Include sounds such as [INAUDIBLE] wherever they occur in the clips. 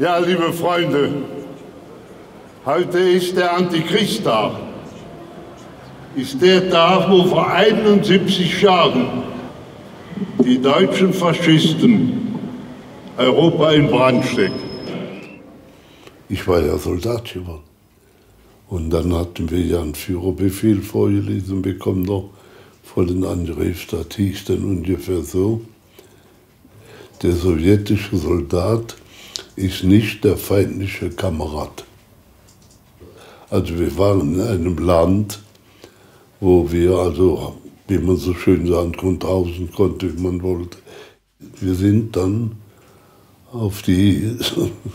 Ja, liebe Freunde, heute ist der Antichrist-Tag. Ist der Tag, wo vor 71 Jahren die deutschen Faschisten Europa in Brand steckten. Ich war ja Soldat geworden. Und dann hatten wir ja einen Führerbefehl vorgelesen bekommen noch vor den Angriff. Da ungefähr so, der sowjetische Soldat ist nicht der feindliche Kamerad. Also wir waren in einem Land, wo wir, also wie man so schön sagen konnte, hausen konnte, wie man wollte. Wir sind dann auf die,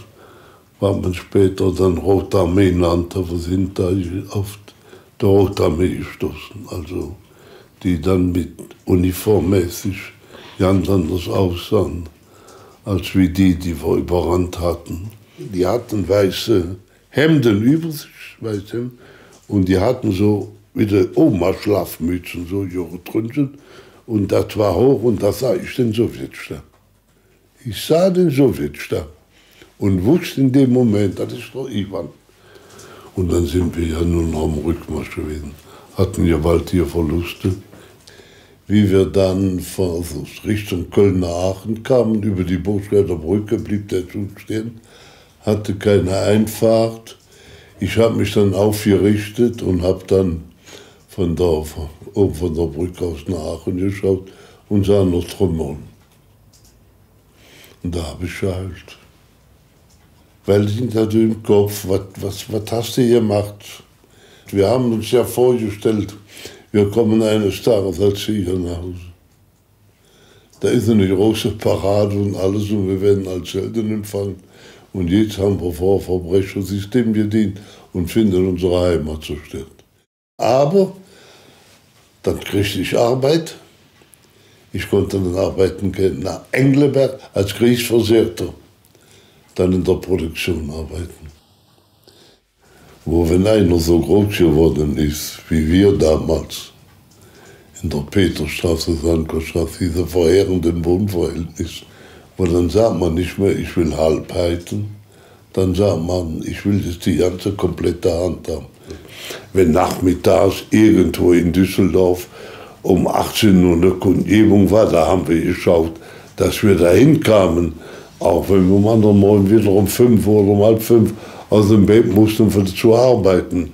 [LAUGHS] war man später dann Rote Armee nannte, wir sind da auf die Rote Armee gestoßen. Also die dann mit uniformmäßig ganz anders aussahen als wie die, die wir überrannt hatten. Die hatten weiße Hemden über sich, weiße Hemden, und die hatten so wie die Oma-Schlafmützen, so ihre Trünchen. Und das war hoch und da sah ich den Sowjetstab. Ich sah den Sowjetstab und wusste in dem Moment, das ist doch Ivan. Und dann sind wir ja nun noch am Rückmarsch gewesen, hatten ja bald hier Verluste wie wir dann von Richtung Köln-Aachen kamen, über die Burgschweizer Brücke blieb der Zug stehen, hatte keine Einfahrt. Ich habe mich dann aufgerichtet und habe dann von da oben von der Brücke aus nach Aachen geschaut und sah noch Trümmern. Und da habe ich geheult. Weil ich hatte im Kopf, was, was, was hast du gemacht? Wir haben uns ja vorgestellt, wir kommen eines Tages als Sieger nach Hause. Da ist eine große Parade und alles und wir werden als Helden empfangen. Und jetzt haben wir vor Verbrechersystem gedient und finden unsere Heimat zerstört. Aber dann kriegte ich Arbeit. Ich konnte dann arbeiten gehen nach Engleberg als Kriegsversehrter. Dann in der Produktion arbeiten wo wenn einer so groß geworden ist wie wir damals, in der Peterstraße, Sankerstraße, diese verheerenden Wohnverhältnisse, wo dann sagt man nicht mehr, ich will Halbheiten, dann sagt man, ich will jetzt die ganze komplette Hand haben. Wenn nachmittags irgendwo in Düsseldorf um 18 Uhr eine Kundgebung war, da haben wir geschaut, dass wir dahin kamen, auch wenn wir am anderen Morgen wieder um 5 Uhr oder um halb 5 aus dem wir zu arbeiten.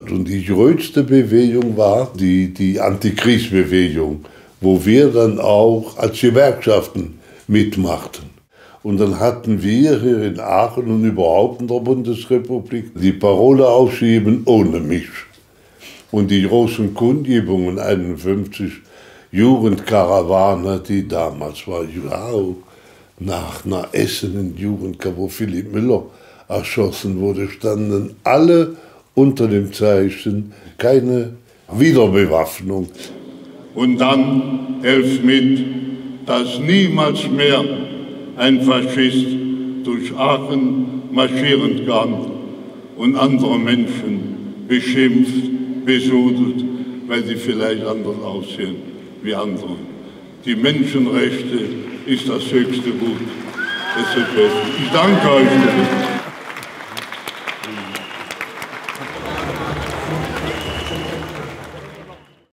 Und die größte Bewegung war die, die Antikriegsbewegung, wo wir dann auch als Gewerkschaften mitmachten. Und dann hatten wir hier in Aachen und überhaupt in der Bundesrepublik die Parole aufschieben ohne mich. Und die großen Kundgebungen, 51 Jugendkarawane, die damals war, ja, nach, nach Essen in Jugendkarawane, wo Philipp Müller erschossen wurde, standen alle unter dem Zeichen keine Wiederbewaffnung. Und dann helft mit, dass niemals mehr ein Faschist durch Aachen marschieren kann und andere Menschen beschimpft, besudelt, weil sie vielleicht anders aussehen wie andere. Die Menschenrechte ist das höchste Gut. Ich danke euch.